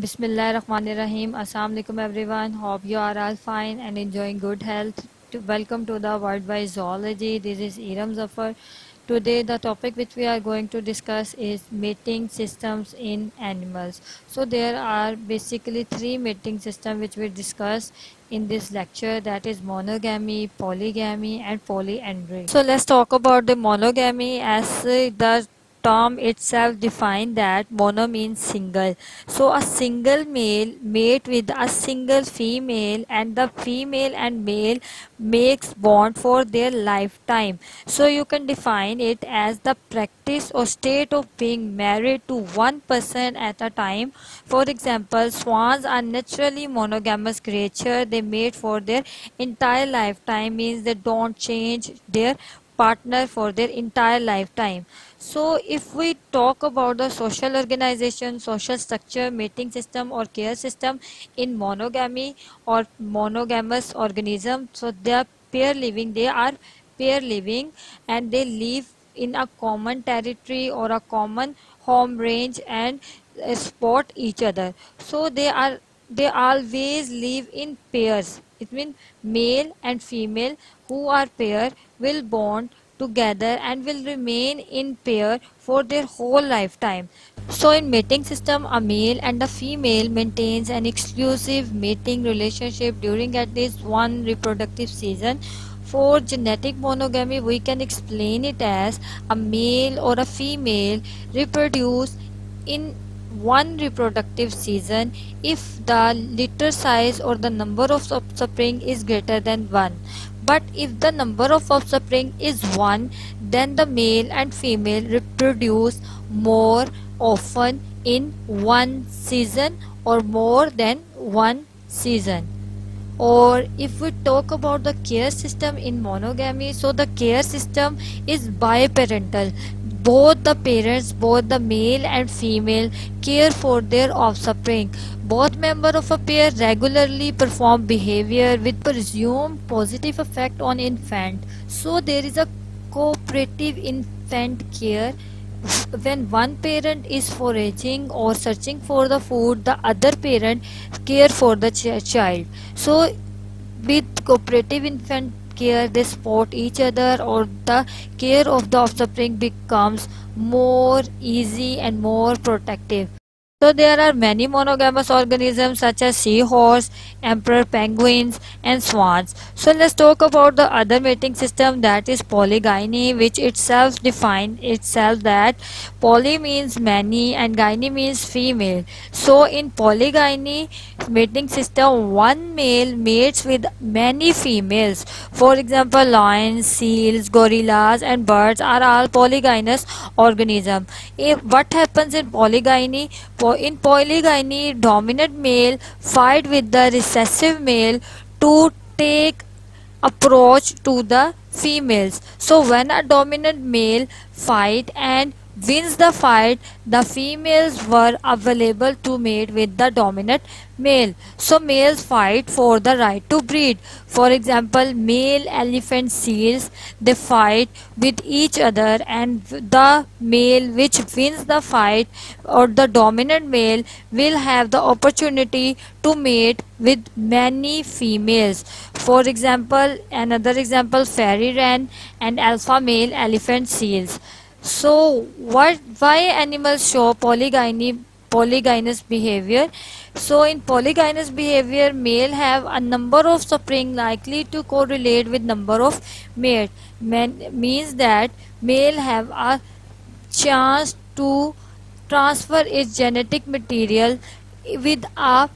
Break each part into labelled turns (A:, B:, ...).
A: Bismillahirrahmanirrahim. Assalamu alaikum everyone. Hope you are all fine and enjoying good health. To welcome to the Worldwide Zoology. This is Iram Zafar. Today the topic which we are going to discuss is mating systems in animals. So there are basically three mating systems which we discuss in this lecture that is monogamy, polygamy and polyandry. So let's talk about the monogamy as the term itself define that mono means single. So a single male mate with a single female and the female and male makes bond for their lifetime. So you can define it as the practice or state of being married to one person at a time. For example swans are naturally monogamous creature they mate for their entire lifetime means they don't change their partner for their entire lifetime so if we talk about the social organization, social structure, mating system or care system in monogamy or monogamous organism, so they are pair living, they are pair living and they live in a common territory or a common home range and uh, support each other. So they are they always live in pairs. It means male and female who are pair will bond together and will remain in pair for their whole lifetime. So in mating system, a male and a female maintains an exclusive mating relationship during at least one reproductive season. For genetic monogamy, we can explain it as a male or a female reproduce in one reproductive season if the litter size or the number of offspring is greater than 1 but if the number of offspring is 1 then the male and female reproduce more often in one season or more than one season. Or if we talk about the care system in monogamy so the care system is biparental both the parents both the male and female care for their offspring. Both members of a pair regularly perform behavior with presumed positive effect on infant. So there is a cooperative infant care. When one parent is foraging or searching for the food the other parent care for the ch child. So with cooperative infant care they support each other or the care of the offspring becomes more easy and more protective so there are many monogamous organisms such as seahorse, emperor penguins and swans. So let's talk about the other mating system that is polygyny which itself defines itself that poly means many and gyne means female. So in polygyny mating system one male mates with many females. For example lions, seals, gorillas and birds are all polygynous organisms. If eh, what happens in polygyny in polygyny, dominant male fight with the recessive male to take approach to the females. So when a dominant male fight and wins the fight, the females were available to mate with the dominant male. So males fight for the right to breed. For example, male elephant seals, they fight with each other and the male which wins the fight or the dominant male will have the opportunity to mate with many females. For example, another example, fairy wren and alpha male elephant seals. So what why animals show polygyny polygynous behavior? So in polygynous behavior male have a number of offspring likely to correlate with number of mate Men, means that male have a chance to transfer its genetic material with a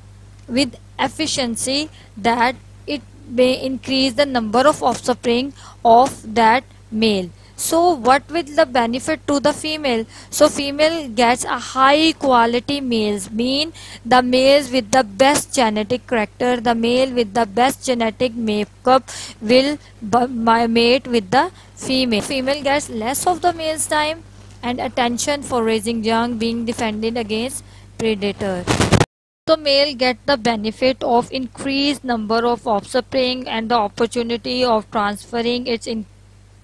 A: with efficiency that it may increase the number of offspring of that male so what will the benefit to the female? So female gets a high quality males mean the males with the best genetic character the male with the best genetic makeup will mate with the female. Female gets less of the male's time and attention for raising young being defended against predator. So male get the benefit of increased number of offspring and the opportunity of transferring its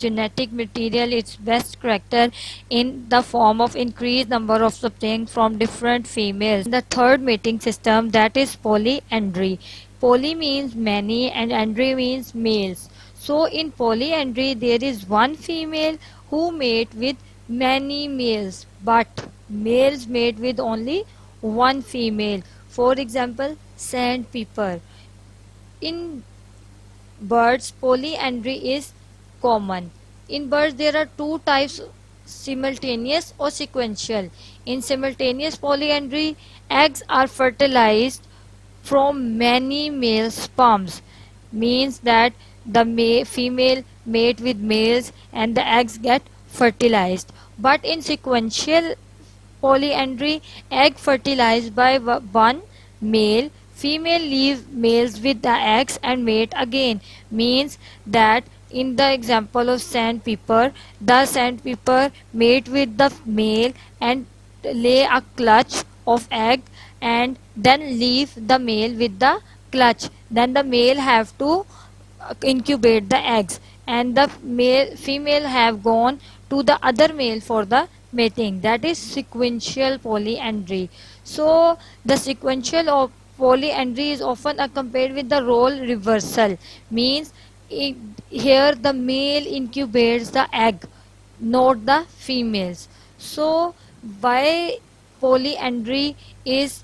A: genetic material its best character in the form of increased number of offspring from different females. The third mating system that is polyandry. Poly means many and andry means males. So in polyandry there is one female who mate with many males but males mate with only one female. For example sandpiper. In birds polyandry is common. In birds there are two types simultaneous or sequential. In simultaneous polyandry eggs are fertilized from many male sperms means that the female mate with males and the eggs get fertilized but in sequential polyandry egg fertilized by one male female leave males with the eggs and mate again means that in the example of sandpiper the sandpiper mate with the male and lay a clutch of egg and then leave the male with the clutch. Then the male have to uh, incubate the eggs and the male female have gone to the other male for the mating. That is sequential polyandry. So the sequential of polyandry is often accompanied with the role reversal. Means it, here the male incubates the egg not the females. So why polyandry is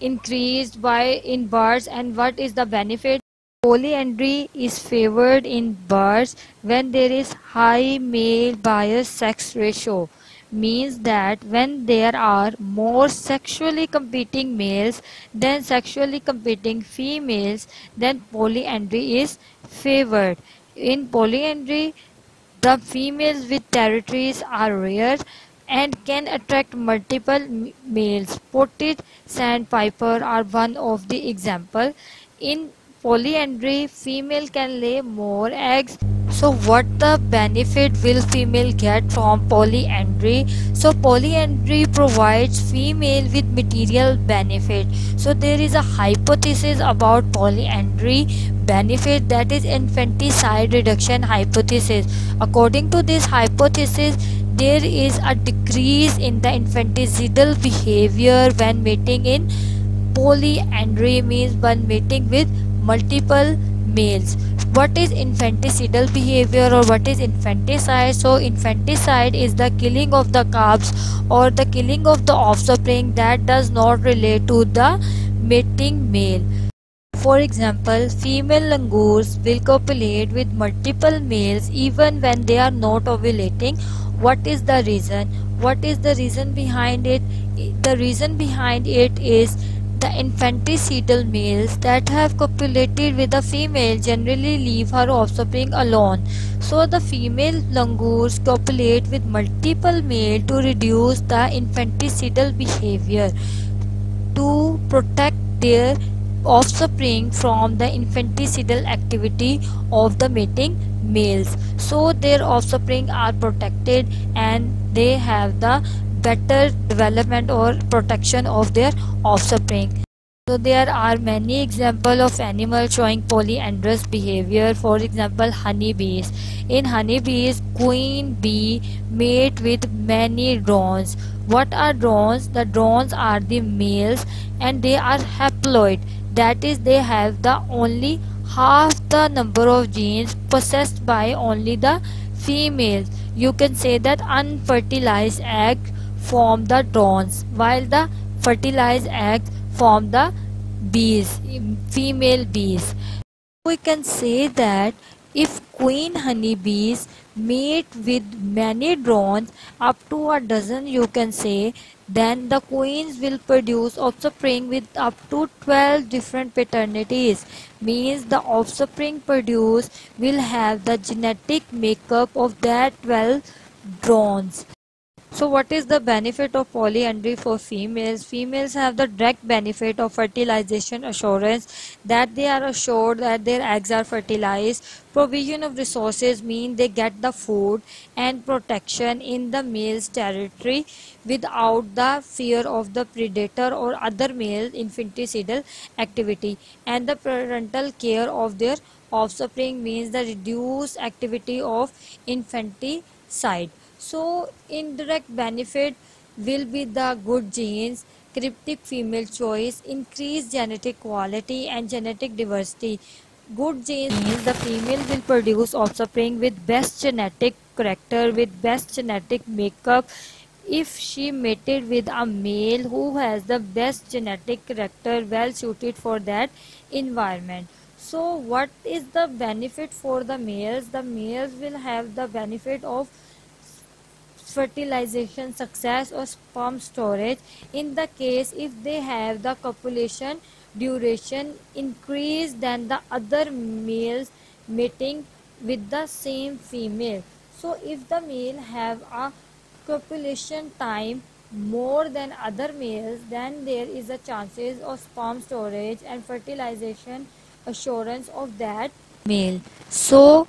A: increased by in birds and what is the benefit? Polyandry is favored in birds when there is high male bias sex ratio means that when there are more sexually competing males than sexually competing females then polyandry is favored in polyandry the females with territories are rare and can attract multiple males. Spotted sandpiper are one of the example. In polyandry, female can lay more eggs. So what the benefit will female get from polyandry? So polyandry provides female with material benefit. So there is a hypothesis about polyandry benefit that is infanticide reduction hypothesis. According to this hypothesis, there is a decrease in the infanticidal behavior when mating in polyandry means when mating with multiple males what is infanticidal behavior or what is infanticide? So infanticide is the killing of the calves or the killing of the offspring that does not relate to the mating male. For example, female langurs will copulate with multiple males even when they are not ovulating. What is the reason? What is the reason behind it? The reason behind it is the infanticidal males that have copulated with a female generally leave her offspring alone. So the female langurs copulate with multiple males to reduce the infanticidal behavior to protect their offspring from the infanticidal activity of the mating males. So their offspring are protected and they have the better development or protection of their offspring so there are many examples of animals showing polyandrous behavior. For example honeybees. In honeybees queen bee mate with many drones. What are drones? The drones are the males and they are haploid. That is they have the only half the number of genes possessed by only the females. You can say that unfertilized egg form the drones while the fertilized egg form the bees female bees. We can say that if queen honeybees mate with many drones up to a dozen you can say then the queens will produce offspring with up to 12 different paternities. Means the offspring produced will have the genetic makeup of that 12 drones so what is the benefit of polyandry for females? Females have the direct benefit of fertilization assurance that they are assured that their eggs are fertilized. Provision of resources mean they get the food and protection in the male's territory without the fear of the predator or other male infanticidal activity. And the parental care of their offspring means the reduced activity of infanticide so indirect benefit will be the good genes cryptic female choice increased genetic quality and genetic diversity. Good genes means the female will produce offspring with best genetic character with best genetic makeup. If she mated with a male who has the best genetic character well suited for that environment. So what is the benefit for the males? The males will have the benefit of fertilization success or sperm storage. In the case if they have the copulation duration increased than the other males mating with the same female. So if the male have a copulation time more than other males then there is a chances of sperm storage and fertilization assurance of that male. So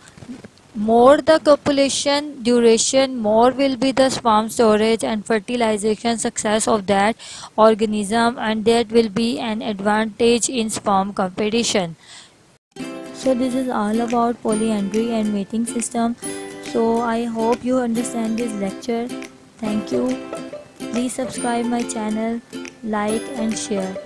A: more the copulation duration more will be the sperm storage and fertilization success of that organism and that will be an advantage in sperm competition. So this is all about polyandry and mating system. So i hope you understand this lecture. Thank you. Please subscribe my channel like and share